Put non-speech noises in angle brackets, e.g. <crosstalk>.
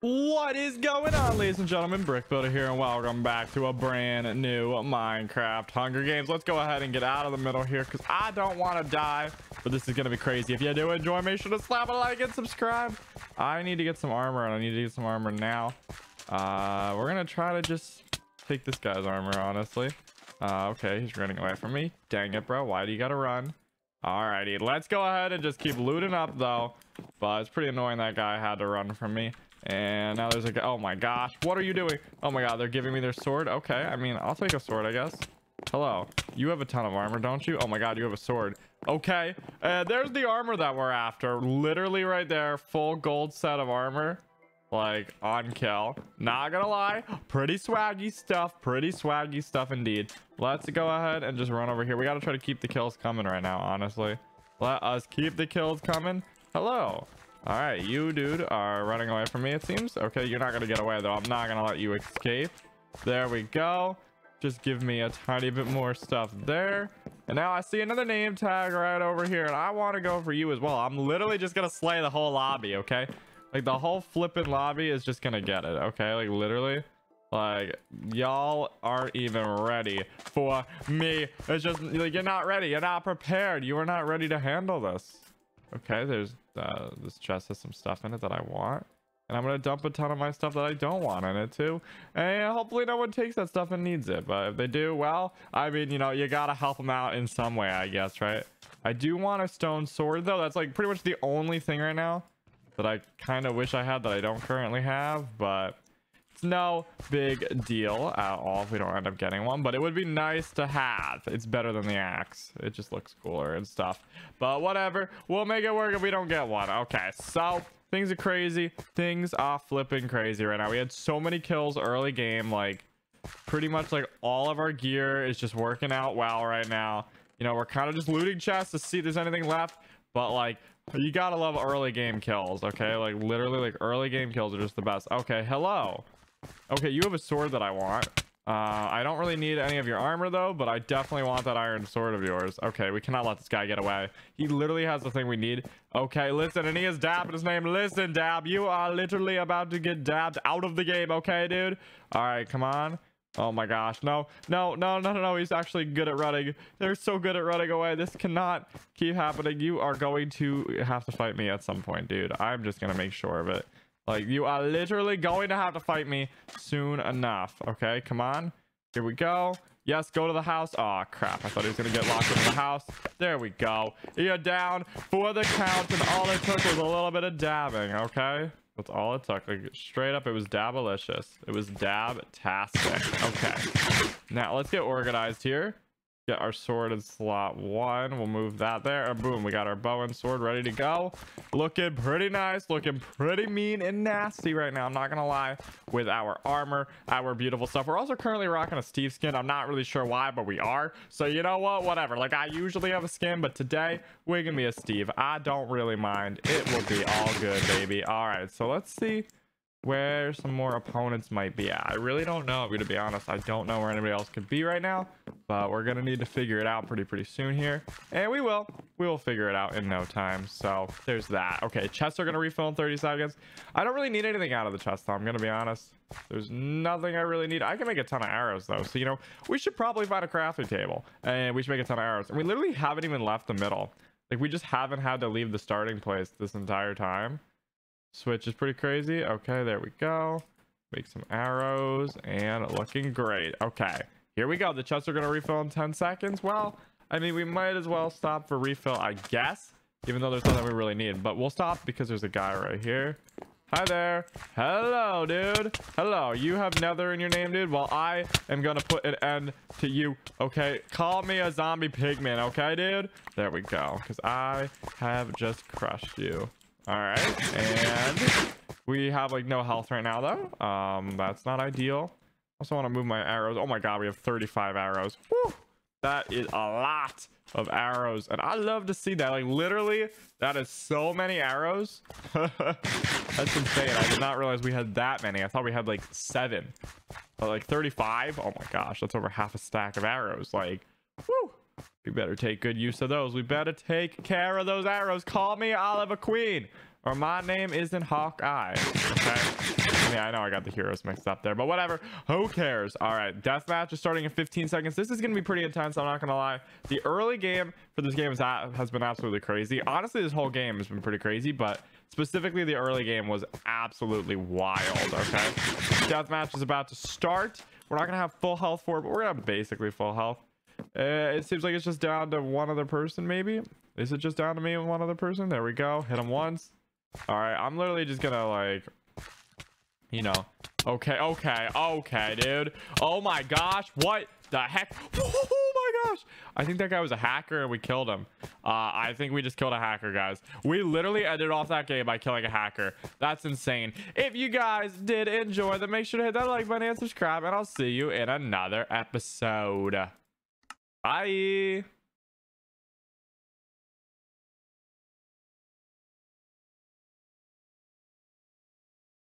What is going on, ladies and gentlemen? Brickbuilder here, and welcome back to a brand new Minecraft Hunger Games. Let's go ahead and get out of the middle here, because I don't want to die, but this is going to be crazy. If you do enjoy, make sure to slap a like and subscribe. I need to get some armor, and I need to get some armor now. Uh, we're going to try to just take this guy's armor, honestly. Uh, okay, he's running away from me. Dang it, bro. Why do you got to run? Alrighty, let's go ahead and just keep looting up, though. But it's pretty annoying that guy had to run from me. And now there's a guy. Oh my gosh. What are you doing? Oh my god. They're giving me their sword. Okay. I mean, I'll take a sword, I guess. Hello. You have a ton of armor, don't you? Oh my god. You have a sword. Okay. Uh, there's the armor that we're after. Literally right there. Full gold set of armor. Like on kill. Not gonna lie. Pretty swaggy stuff. Pretty swaggy stuff indeed. Let's go ahead and just run over here. We got to try to keep the kills coming right now, honestly. Let us keep the kills coming. Hello. All right, you, dude, are running away from me, it seems. Okay, you're not to get away, though. I'm not to let you escape. There we go. Just give me a tiny bit more stuff there. And now I see another name tag right over here, and I want to go for you as well. I'm literally just going to slay the whole lobby, okay? Like, the whole flipping lobby is just to get it, okay? Like, literally. Like, y'all aren't even ready for me. It's just, like, you're not ready. You're not prepared. You are not ready to handle this. Okay, there's uh, this chest has some stuff in it that I want. And I'm to dump a ton of my stuff that I don't want in it too. And hopefully no one takes that stuff and needs it. But if they do, well, I mean, you know, you got to help them out in some way, I guess, right? I do want a stone sword though. That's like pretty much the only thing right now that I kind of wish I had that I don't currently have. But it's no big deal at all if we don't end up getting one. But it would be nice to have. It's better than the axe. It just looks cooler and stuff. But whatever. We'll make it work if we don't get one. Okay so things are crazy. Things are flipping crazy right now. We had so many kills early game like pretty much like all of our gear is just working out well right now. You know we're kind of just looting chests to see if there's anything left but like you gotta love early game kills okay like literally like early game kills are just the best okay hello Okay, you have a sword that I want. Uh, I don't really need any of your armor though, but I definitely want that iron sword of yours. Okay, we cannot let this guy get away. He literally has the thing we need. Okay, listen, and he has Dab his name. Listen, Dab, you are literally about to get dabbed out of the game, okay, dude? All right, come on. Oh my gosh, no, no, no, no, no, he's actually good at running. They're so good at running away. This cannot keep happening. You are going to have to fight me at some point, dude. I'm just going to make sure of it. Like, you are literally going to have to fight me soon enough. Okay, come on. Here we go. Yes, go to the house. Oh, crap. I thought he was going to get locked into the house. There we go. You're down for the count, and all it took was a little bit of dabbing, okay? That's all it took. Like, straight up, it was dabalicious. It was dab-tastic. Okay. <laughs> Now, let's get organized here get our sword in slot one. We'll move that there and boom we got our bow and sword ready to go. Looking pretty nice looking pretty mean and nasty right now i'm not gonna lie with our armor our beautiful stuff. We're also currently rocking a steve skin. I'm not really sure why but we are. So you know what? Whatever. Like i usually have a skin but today we're gonna be a steve. I don't really mind. It will be all good baby. All right so let's see where some more opponents might be at. I really don't know, to be honest. I don't know where anybody else could be right now, but we're to need to figure it out pretty, pretty soon here. And we will. We will figure it out in no time. So there's that. Okay, chests are to refill in 30 seconds. I don't really need anything out of the chest, though. I'm to be honest. There's nothing I really need. I can make a ton of arrows, though. So, you know, we should probably find a crafting table. And we should make a ton of arrows. And we literally haven't even left the middle. Like, we just haven't had to leave the starting place this entire time. Switch is pretty crazy. Okay, there we go. Make some arrows and looking great. Okay, here we go. The chests are going to refill in 10 seconds. Well, I mean, we might as well stop for refill, I guess, even though there's nothing we really need. But we'll stop because there's a guy right here. Hi there. Hello, dude. Hello. You have nether in your name, dude? Well, I am going to put an end to you. Okay. Call me a zombie pigman. Okay, dude? There we go. Because I have just crushed you. All right, and we have like no health right now though. Um, that's not ideal. Also want to move my arrows. Oh my god, we have 35 arrows. Woo! That is a lot of arrows, and I love to see that. Like literally, that is so many arrows. <laughs> that's insane. I did not realize we had that many. I thought we had like seven, but like 35. Oh my gosh, that's over half a stack of arrows. Like, whoo! We better take good use of those. We better take care of those arrows. Call me Oliver Queen. Or my name isn't Hawkeye. Okay. Yeah, I know I got the heroes mixed up there, but whatever. Who cares? All right, deathmatch is starting in 15 seconds. This is gonna be pretty intense. I'm not gonna lie. The early game for this game has been absolutely crazy. Honestly, this whole game has been pretty crazy, but specifically the early game was absolutely wild. Okay, deathmatch is about to start. We're not gonna have full health for it, but we're gonna have basically full health. Uh, it seems like it's just down to one other person, maybe. Is it just down to me and one other person? There we go. Hit him once. All right, I'm literally just gonna like, you know. Okay, okay, okay, dude. Oh my gosh, what the heck? <laughs> Oh my gosh. I think that guy was a hacker and we killed him. Uh, I think we just killed a hacker, guys. We literally ended off that game by killing a hacker. That's insane. If you guys did enjoy, then make sure to hit that like button and subscribe, and I'll see you in another episode. Bye.